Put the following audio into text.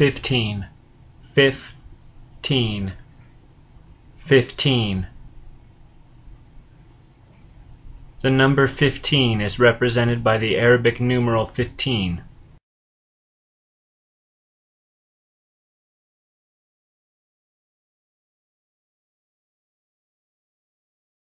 15 The number fifteen is represented by the Arabic numeral fifteen.